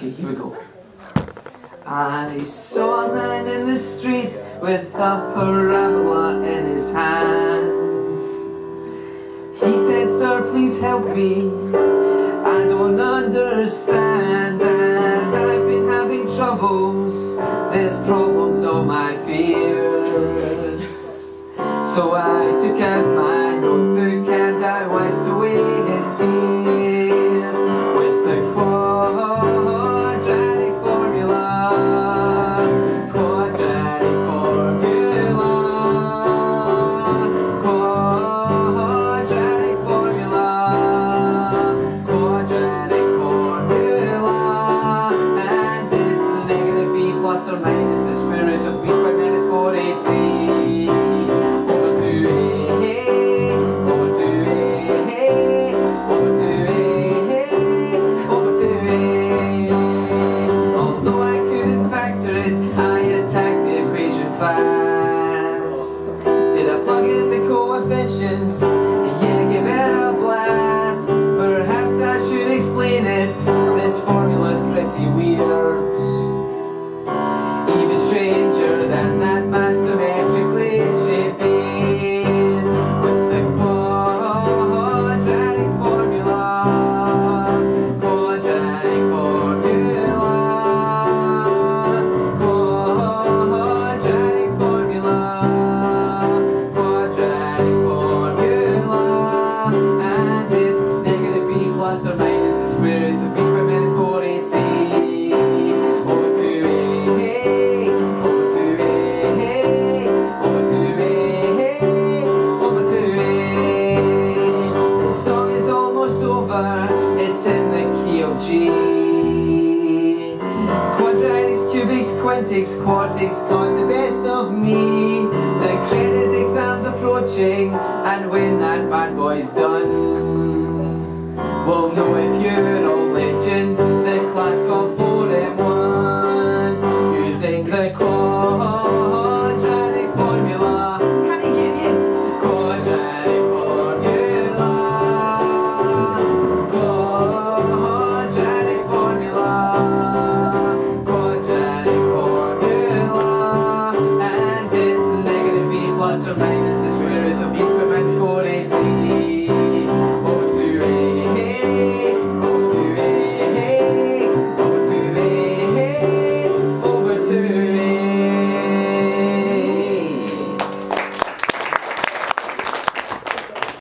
Okay, here we go. I saw a man in the street with a parabola in his hand. He said, Sir, please help me. I don't understand, and I've been having troubles. There's problems on my fears. So I took out my notebook and I went away plus or minus the square root of b squared minus 4ac. Over to a, over to a, over to a, over to a. Although I couldn't factor it, I attacked the equation fast. Did I plug in the coefficients? Yeah, give it a blast. Perhaps I should explain it. This formula's pretty weird. Minus the square root of b squared minus 4ac. Over to a, over to a, over to a, over to a. The song is almost over. It's in the key of G. Quadratics, cubics, quintics, quartics got the best of me. The credit exam's approaching, and when that bad boy's done, we'll know if you're